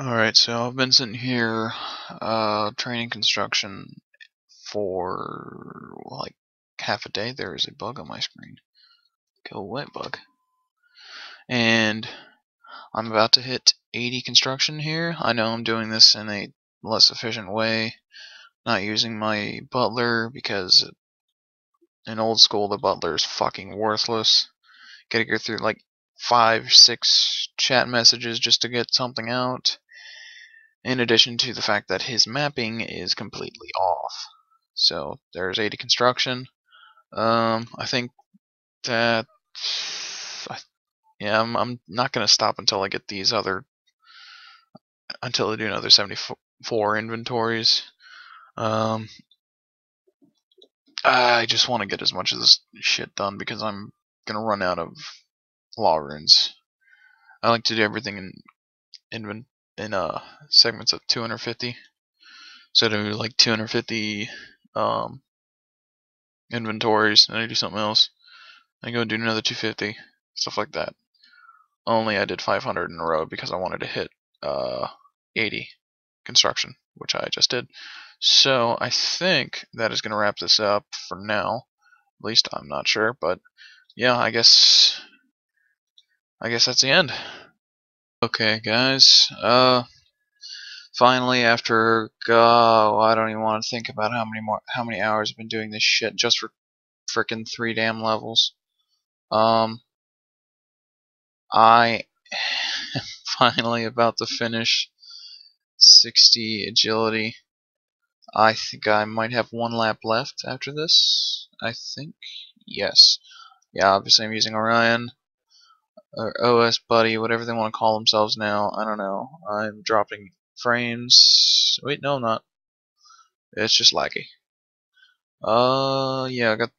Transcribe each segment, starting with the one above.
Alright, so I've been sitting here uh, training construction for like half a day. There is a bug on my screen. Go away, bug. And I'm about to hit 80 construction here. I know I'm doing this in a less efficient way, not using my butler because in old school the butler is fucking worthless. Gotta go through like five, six chat messages just to get something out in addition to the fact that his mapping is completely off. So there's 80 construction. Um, I think that yeah, I'm, I'm not gonna stop until I get these other until I do another 74 inventories. Um, I just want to get as much of this shit done because I'm gonna run out of law runes. I like to do everything in invent in uh segments of 250. So do like 250 um inventories, and I do something else. I go and do another 250, stuff like that. Only I did 500 in a row because I wanted to hit uh 80 construction, which I just did. So I think that is going to wrap this up for now. At least I'm not sure, but yeah, I guess I guess that's the end. Okay, guys. Uh, finally, after oh, I don't even want to think about how many more, how many hours I've been doing this shit just for freaking three damn levels. Um, I am finally about to finish 60 agility. I think I might have one lap left after this. I think yes. Yeah, obviously I'm using Orion or OS Buddy, whatever they want to call themselves now. I don't know. I'm dropping frames. Wait, no, I'm not. It's just laggy. Uh, yeah, I got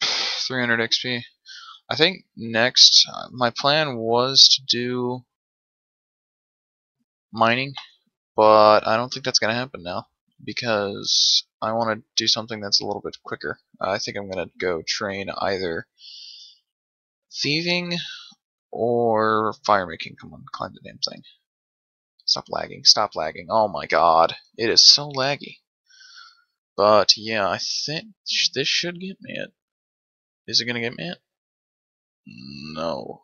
300 XP. I think next, uh, my plan was to do mining, but I don't think that's going to happen now because I want to do something that's a little bit quicker. I think I'm going to go train either thieving or fire making. Come on, climb the damn thing. Stop lagging. Stop lagging. Oh my god. It is so laggy. But yeah, I think this should get me it. Is it gonna get me it? No.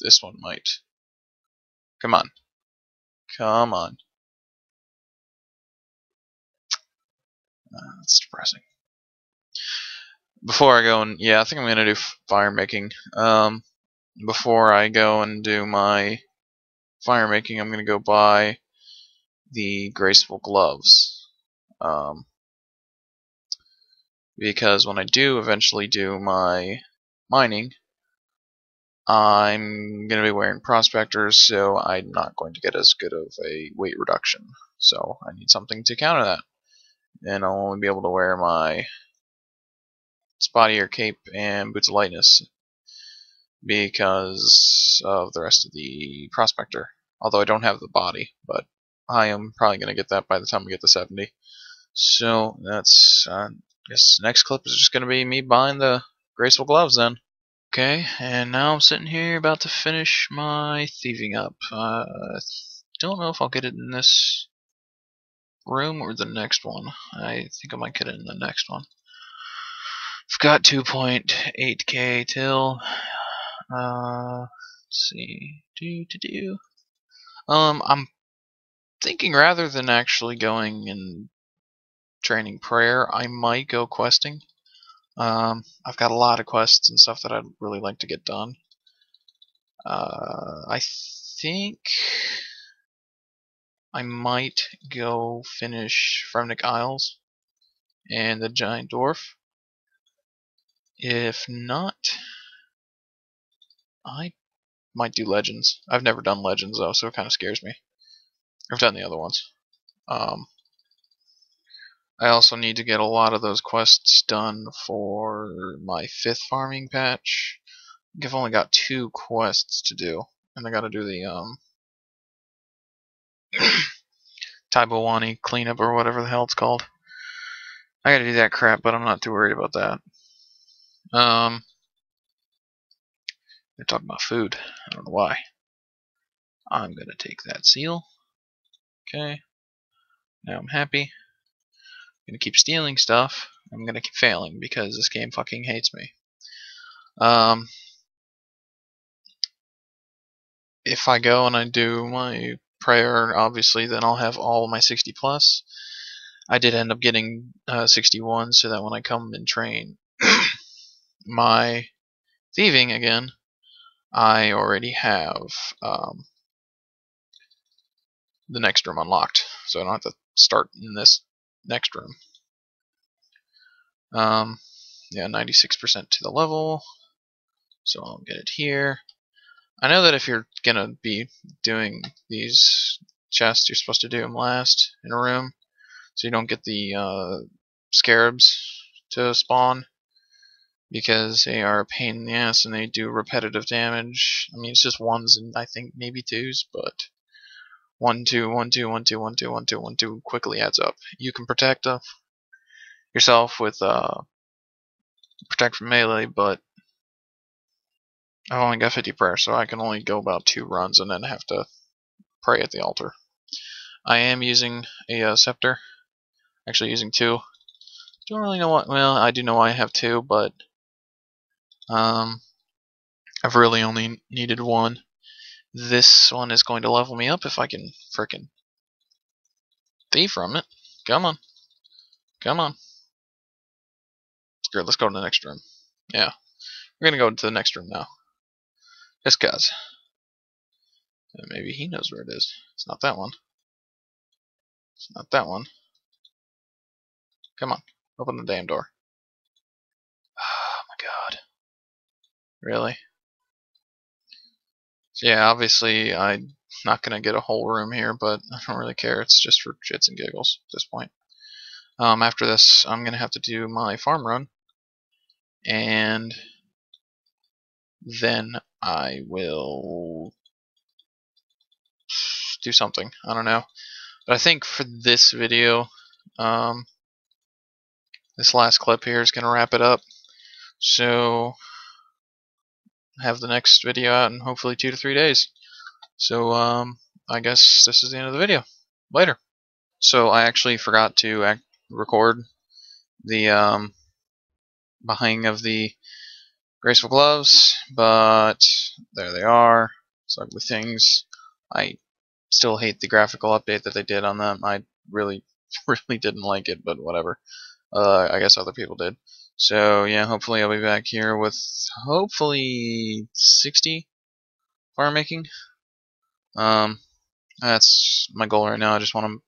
This one might. Come on. Come on. Uh, that's depressing. Before I go and yeah, I think I'm gonna do fire making. Um, before I go and do my fire making, I'm going to go buy the graceful gloves. Um, because when I do eventually do my mining, I'm going to be wearing prospectors, so I'm not going to get as good of a weight reduction. So I need something to counter that. And I'll only be able to wear my spottier cape and boots of lightness because of the rest of the prospector. Although I don't have the body, but I am probably going to get that by the time we get to 70. So that's, uh, I guess next clip is just going to be me buying the graceful gloves then. Okay, and now I'm sitting here about to finish my thieving up. Uh, I don't know if I'll get it in this room or the next one. I think I might get it in the next one. I've got 2.8k till uh, let's see. Do to do. Um, I'm thinking rather than actually going and training prayer, I might go questing. Um, I've got a lot of quests and stuff that I'd really like to get done. Uh, I think I might go finish Fremennik Isles and the Giant Dwarf. If not, I might do Legends. I've never done Legends though, so it kind of scares me. I've done the other ones. Um, I also need to get a lot of those quests done for my fifth farming patch. I've only got two quests to do, and I got to do the um, Tai Bwo Wannai cleanup or whatever the hell it's called. I got to do that crap, but I'm not too worried about that. Um, they're talking about food. I don't know why. I'm going to take that seal Okay. Now I'm happy. I'm gonna keep stealing stuff. I'm gonna keep failing because this game fucking hates me. Um, if I go and I do my prayer, obviously, then I'll have all my 60 plus. I did end up getting uh, 61, so that when I come and train my thieving again, I already have um, the next room unlocked, so I don't have to start in this next room. Um, yeah, 96% to the level, so I'll get it here. I know that if you're gonna be doing these chests, you're supposed to do them last in a room, so you don't get the uh, scarabs to spawn because they are a pain in the ass and they do repetitive damage. I mean, it's just ones and I think maybe twos, but one, two, one, two, one, two, one, two, one, two, one, two quickly adds up. You can protect uh, yourself with uh, protect from melee, but I've only got 50 prayer, so I can only go about two runs and then have to pray at the altar. I am using a uh, scepter, actually using two. Don't really know what. Well, I do know why I have two, but um, I've really only needed one. This one is going to level me up if I can frickin' thief from it. Come on. Come on. Good, let's go to the next room. Yeah. We're gonna go to the next room now. Just guy's. Maybe he knows where it is. It's not that one. It's not that one. Come on. Open the damn door. Oh my god. Really? So yeah, obviously I'm not going to get a whole room here, but I don't really care. It's just for shits and giggles at this point. Um, after this, I'm going to have to do my farm run. And then I will do something. I don't know. But I think for this video, um, this last clip here is going to wrap it up. So, have the next video out in hopefully two to three days. So, um, I guess this is the end of the video. Later. So, I actually forgot to record the um, behind of the graceful gloves, but there they are. It's ugly things. I still hate the graphical update that they did on them. I really, really didn't like it, but whatever. Uh, I guess other people did. So yeah, hopefully I'll be back here with hopefully 60 fire making. Um, that's my goal right now. I just want to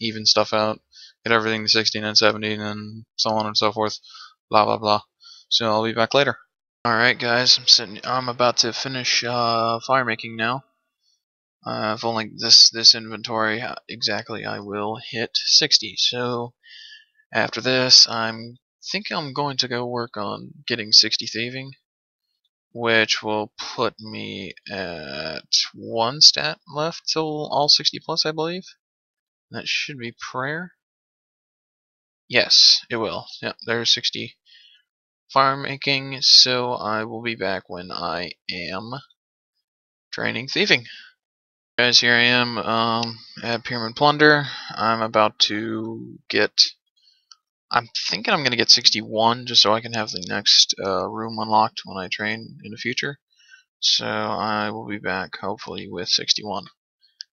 even stuff out, get everything to 16 and 17 and so on and so forth. Blah blah blah. So I'll be back later. All right, guys. I'm sitting. I'm about to finish uh, fire making now. Uh, if only this this inventory uh, exactly, I will hit 60. So after this, I'm think I'm going to go work on getting 60 thieving, which will put me at one stat left till all 60 plus, I believe. That should be prayer. Yes, it will. Yep, there's 60 fire making, so I will be back when I am training thieving. Guys, here I am um, at Pyramid Plunder. I'm about to get I'm thinking I'm going to get 61 just so I can have the next uh, room unlocked when I train in the future. So I will be back hopefully with 61.